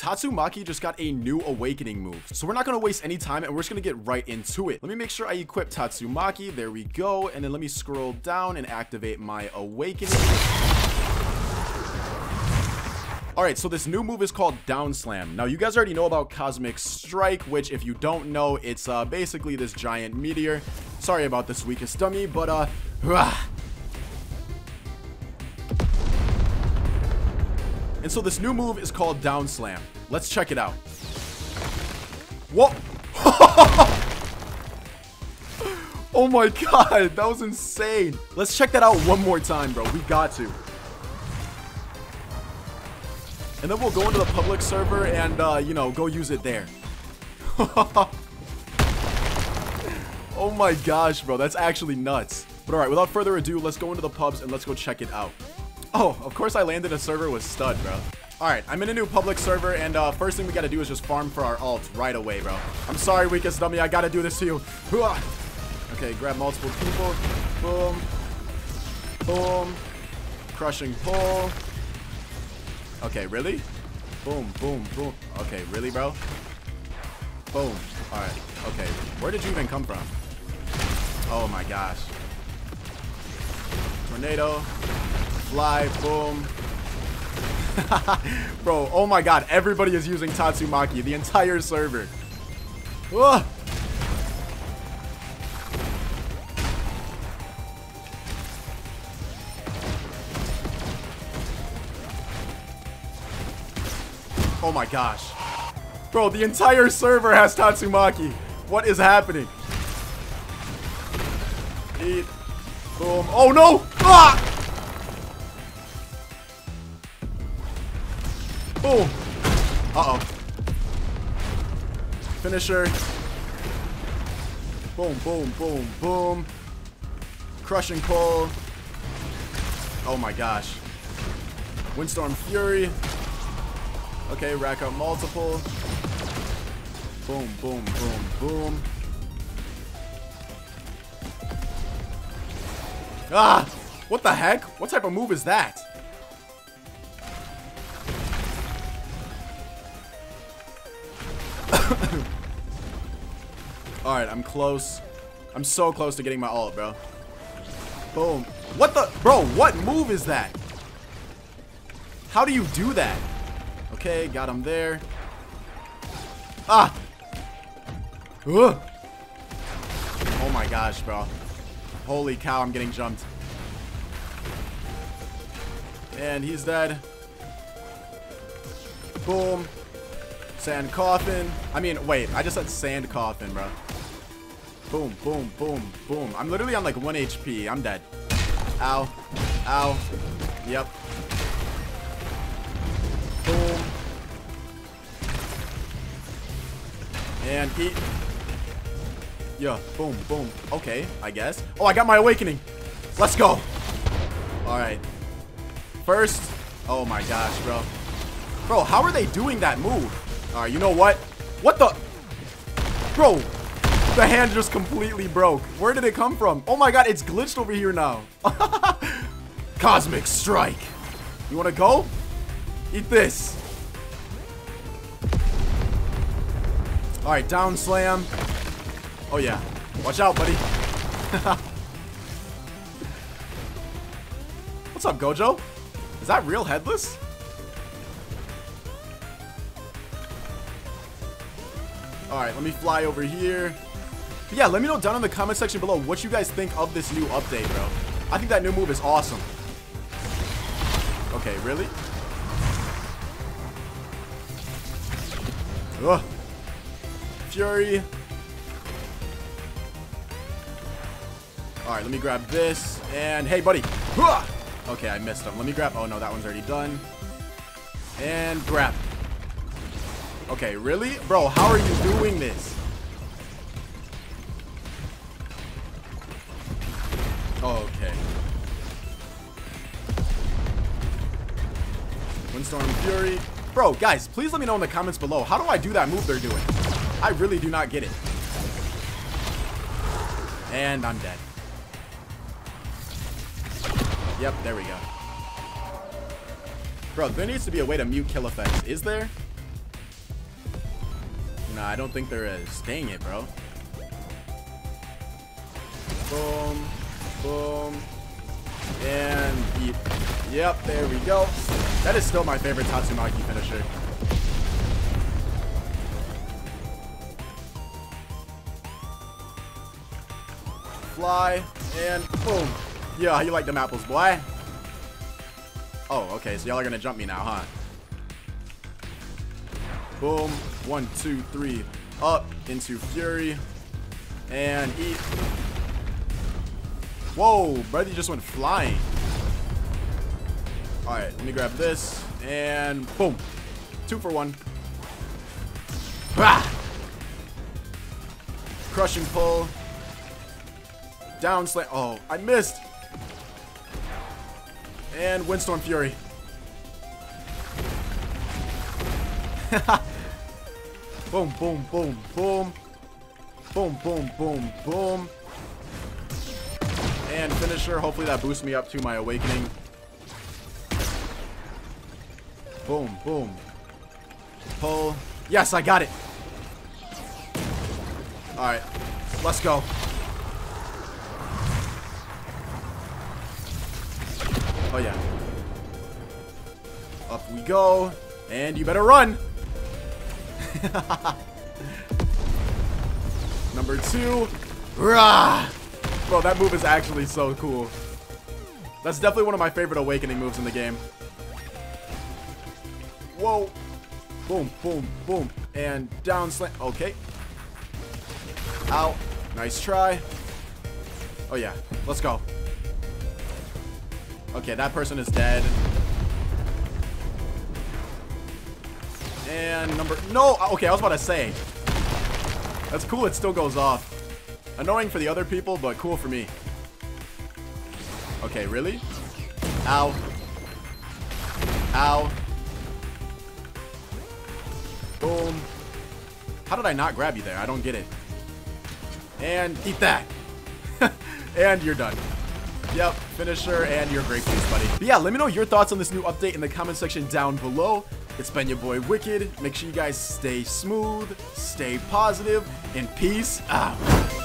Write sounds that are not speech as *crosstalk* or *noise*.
Tatsumaki just got a new awakening move. So we're not going to waste any time and we're just going to get right into it. Let me make sure I equip Tatsumaki. There we go. And then let me scroll down and activate my awakening. Alright, so this new move is called Down Slam. Now, you guys already know about Cosmic Strike, which, if you don't know, it's uh, basically this giant meteor. Sorry about this weakest dummy, but, uh... *sighs* And so this new move is called Down Slam. Let's check it out. Whoa! *laughs* oh my god, that was insane. Let's check that out one more time, bro. We got to. And then we'll go into the public server and, uh, you know, go use it there. *laughs* oh my gosh, bro. That's actually nuts. But alright, without further ado, let's go into the pubs and let's go check it out. Oh, of course I landed a server with stud, bro. Alright, I'm in a new public server, and uh, first thing we gotta do is just farm for our ult right away, bro. I'm sorry, weakest dummy, I gotta do this to you. Okay, grab multiple people. Boom. Boom. Crushing pull. Okay, really? Boom, boom, boom. Okay, really, bro? Boom. Alright, okay. Where did you even come from? Oh my gosh. Tornado. Fly, boom. *laughs* Bro, oh my god, everybody is using Tatsumaki, the entire server. Ugh. Oh my gosh. Bro, the entire server has Tatsumaki. What is happening? Eat. Boom. Oh no! Ah! Boom. Uh-oh. Finisher. Boom, boom, boom, boom. Crushing pull. Oh my gosh. Windstorm Fury. Okay, rack up multiple. Boom, boom, boom, boom. Ah! What the heck? What type of move is that? Alright, I'm close. I'm so close to getting my ult, bro. Boom. What the? Bro, what move is that? How do you do that? Okay, got him there. Ah! Ugh. Oh my gosh, bro. Holy cow, I'm getting jumped. And he's dead. Boom. Sand coffin. I mean, wait, I just said sand coffin, bro. Boom, boom, boom, boom. I'm literally on like 1 HP. I'm dead. Ow. Ow. Yep. Boom. And he... Yeah, boom, boom. Okay, I guess. Oh, I got my awakening. Let's go. Alright. First... Oh my gosh, bro. Bro, how are they doing that move? Alright, you know what? What the... Bro, the hand just completely broke. Where did it come from? Oh my god, it's glitched over here now. *laughs* Cosmic Strike. You want to go? Eat this. Alright, down slam. Oh yeah. Watch out, buddy. *laughs* What's up, Gojo? Is that real headless? Alright, let me fly over here. But yeah, let me know down in the comment section below what you guys think of this new update, bro. I think that new move is awesome. Okay, really? Ugh. Fury. Alright, let me grab this. And hey, buddy. Okay, I missed him. Let me grab... Oh, no, that one's already done. And grab. Okay, really? Bro, how are you doing this? Oh, okay. Windstorm Fury. Bro, guys, please let me know in the comments below. How do I do that move they're doing? I really do not get it. And I'm dead. Yep, there we go. Bro, there needs to be a way to mute kill effects. Is there? Nah, I don't think there uh, is. Dang it, bro. Boom. Boom. And. Yep, there we go. That is still my favorite Tatsumaki finisher. Fly, and boom. Yeah, you like them apples, boy. Oh, okay, so y'all are gonna jump me now, huh? Boom. One, two, three. Up into Fury. And eat. Whoa, brother just went flying. Alright, let me grab this. And boom. Two for one. Bah! Crushing pull. Down slam. Oh, I missed. And Windstorm Fury. *laughs* *laughs* boom, boom, boom, boom. Boom, boom, boom, boom. And finisher. Hopefully that boosts me up to my awakening. Boom, boom. Pull. Yes, I got it. Alright. Let's go. Oh, yeah. Up we go. And you better run. *laughs* Number two. Rah! Bro, that move is actually so cool. That's definitely one of my favorite awakening moves in the game. Whoa. Boom, boom, boom. And down slam. Okay. Out. Nice try. Oh, yeah. Let's go. Okay, that person is dead. And number... No! Uh, okay, I was about to say. That's cool. It still goes off. Annoying for the other people, but cool for me. Okay, really? Ow. Ow. Boom. How did I not grab you there? I don't get it. And eat that. *laughs* and you're done. Yep, finisher and your great buddy. But yeah, let me know your thoughts on this new update in the comment section down below. It's been your boy Wicked. Make sure you guys stay smooth, stay positive, and peace out.